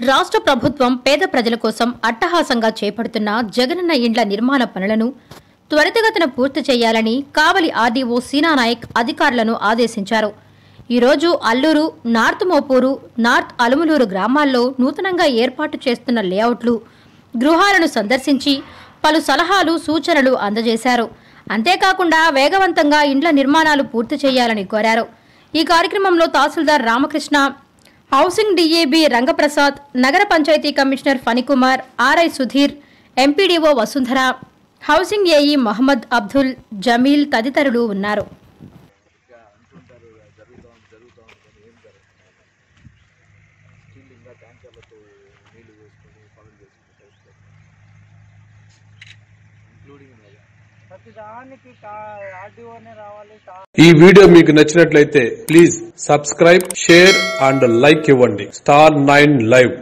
రాష్ట్ర ప్రభుత్వం పేద ప్రజల కోసం అట్టహాసంగా చేపడుతున్న జగనన్న ఇండ్ల నిర్మాణ పనులను త్వరితగతిన పూర్తి చేయాలని కావలి ఆర్డీఓ సీనానాయక్ అధికారులను ఆదేశించారు. ఈరోజు అల్లూరు నార్త్ మోపూరు నార్త్ అలుములూరు గ్రామాల్లో నూతనంగా ఏర్పాటు చేస్తున్న లేఅవుట్లు గృహాలను సందర్శించి పలు సలహాలు సూచనలు అందజేశారు. అంతేకాకుండా వేగవంతంగా ఇండ్ల నిర్మాణాలు పూర్తి చేయాలని కోరారు. ఈ కార్యక్రమంలో తహసీల్దార్ రామకృష్ణ హౌసింగ్ డీఏబీ రంగప్రసాద్ నగర panchayat commissioner Phanikumar RI Sudheer MPDO Vasundhara housing AE Mohammad Abdul Jameel తదితరులు ఉన్నారు. ఇంకా ప్రతి దానికి ఆర్డీఓనే రావాలి. ఈ వీడియో మీకు నచ్చినట్లయితే please subscribe share and like ఇవ్వండి. Star nine live.